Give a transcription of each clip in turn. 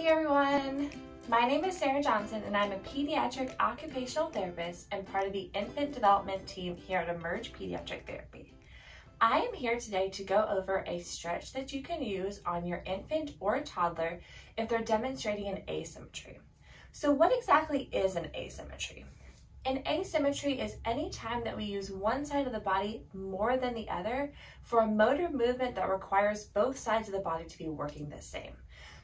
Hey everyone! My name is Sarah Johnson and I'm a pediatric occupational therapist and part of the infant development team here at Emerge Pediatric Therapy. I am here today to go over a stretch that you can use on your infant or toddler if they're demonstrating an asymmetry. So what exactly is an asymmetry? An asymmetry is any time that we use one side of the body more than the other for a motor movement that requires both sides of the body to be working the same.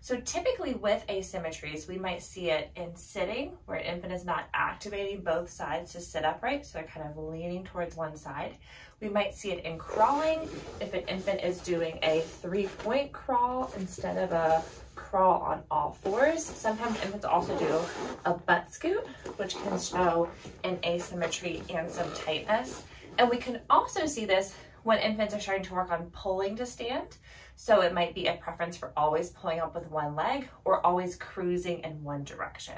So typically with asymmetries, we might see it in sitting, where an infant is not activating both sides to sit upright, so they're kind of leaning towards one side. We might see it in crawling, if an infant is doing a three-point crawl instead of a crawl on all fours. Sometimes infants also do a butt scoot, which can show an asymmetry and some tightness. And we can also see this when infants are starting to work on pulling to stand. So it might be a preference for always pulling up with one leg or always cruising in one direction.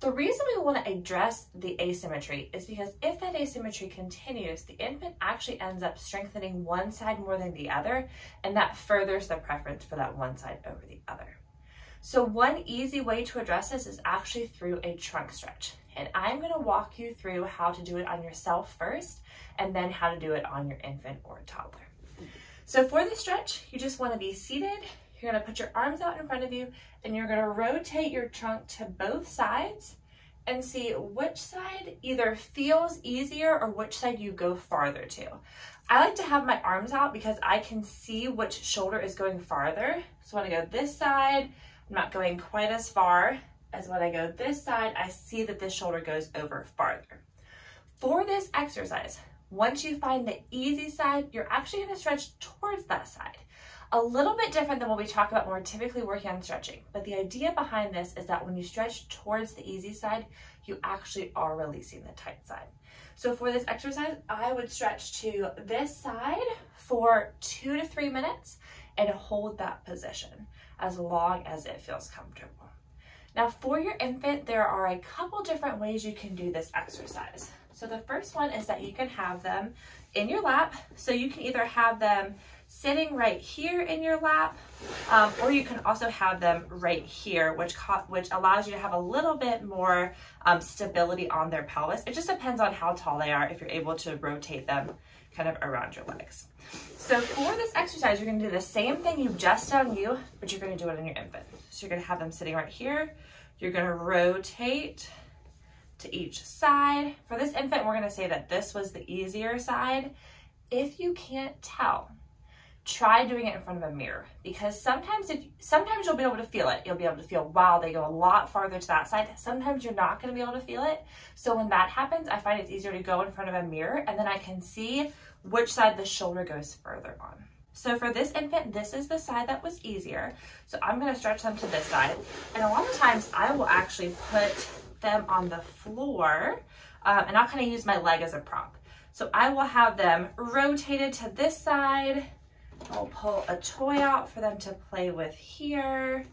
The reason we want to address the asymmetry is because if that asymmetry continues, the infant actually ends up strengthening one side more than the other, and that furthers the preference for that one side over the other. So one easy way to address this is actually through a trunk stretch. And I'm gonna walk you through how to do it on yourself first, and then how to do it on your infant or toddler. So for the stretch, you just wanna be seated. You're gonna put your arms out in front of you and you're gonna rotate your trunk to both sides and see which side either feels easier or which side you go farther to. I like to have my arms out because I can see which shoulder is going farther. So when I go this side, I'm not going quite as far as when I go this side, I see that this shoulder goes over farther. For this exercise, once you find the easy side, you're actually gonna stretch towards that side. A little bit different than what we talk about when we're typically working on stretching. But the idea behind this is that when you stretch towards the easy side, you actually are releasing the tight side. So for this exercise, I would stretch to this side for two to three minutes and hold that position as long as it feels comfortable. Now for your infant, there are a couple different ways you can do this exercise. So the first one is that you can have them in your lap. So you can either have them sitting right here in your lap, um, or you can also have them right here, which, which allows you to have a little bit more um, stability on their pelvis. It just depends on how tall they are if you're able to rotate them kind of around your legs. So for this exercise, you're gonna do the same thing you've just done you, but you're gonna do it on your infant. So you're gonna have them sitting right here. You're gonna rotate to each side. For this infant, we're gonna say that this was the easier side. If you can't tell, try doing it in front of a mirror because sometimes if sometimes you'll be able to feel it you'll be able to feel wow they go a lot farther to that side sometimes you're not going to be able to feel it so when that happens i find it's easier to go in front of a mirror and then i can see which side the shoulder goes further on so for this infant, this is the side that was easier. So I'm gonna stretch them to this side. And a lot of times I will actually put them on the floor uh, and I'll kind of use my leg as a prop. So I will have them rotated to this side. I'll pull a toy out for them to play with here.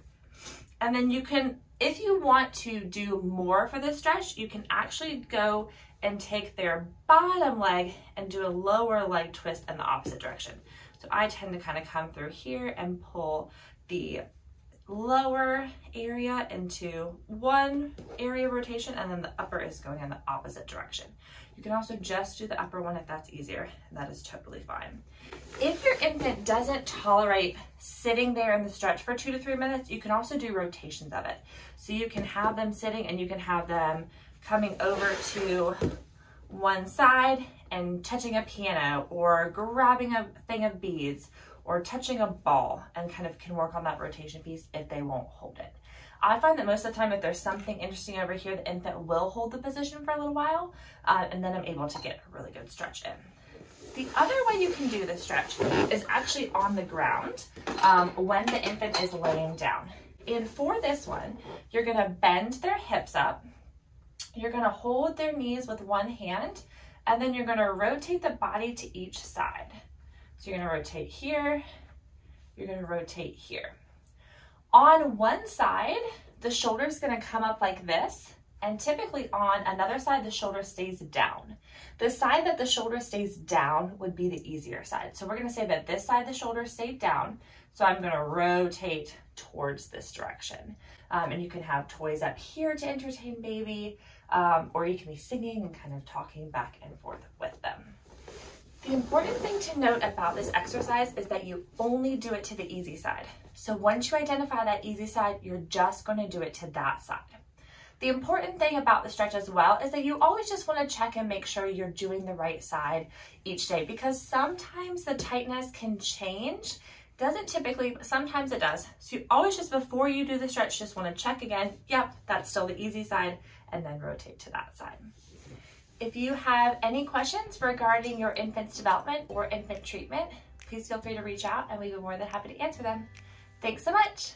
And then you can, if you want to do more for this stretch, you can actually go and take their bottom leg and do a lower leg twist in the opposite direction. So I tend to kind of come through here and pull the lower area into one area rotation and then the upper is going in the opposite direction. You can also just do the upper one if that's easier. That is totally fine. If your infant doesn't tolerate sitting there in the stretch for two to three minutes, you can also do rotations of it. So you can have them sitting and you can have them coming over to one side and touching a piano or grabbing a thing of beads or touching a ball and kind of can work on that rotation piece if they won't hold it. I find that most of the time if there's something interesting over here, the infant will hold the position for a little while uh, and then I'm able to get a really good stretch in. The other way you can do the stretch is actually on the ground um, when the infant is laying down. And for this one, you're gonna bend their hips up, you're gonna hold their knees with one hand, and then you're gonna rotate the body to each side. So you're gonna rotate here, you're gonna rotate here. On one side, the shoulder's gonna come up like this, And typically on another side, the shoulder stays down. The side that the shoulder stays down would be the easier side. So we're gonna say that this side the shoulder stayed down. So I'm gonna rotate towards this direction. Um, and you can have toys up here to entertain baby, um, or you can be singing and kind of talking back and forth with them. The important thing to note about this exercise is that you only do it to the easy side. So once you identify that easy side, you're just gonna do it to that side. The important thing about the stretch as well is that you always just wanna check and make sure you're doing the right side each day because sometimes the tightness can change. Doesn't typically, but sometimes it does. So you always just, before you do the stretch, just wanna check again, yep, that's still the easy side, and then rotate to that side. If you have any questions regarding your infant's development or infant treatment, please feel free to reach out and we'd be more than happy to answer them. Thanks so much.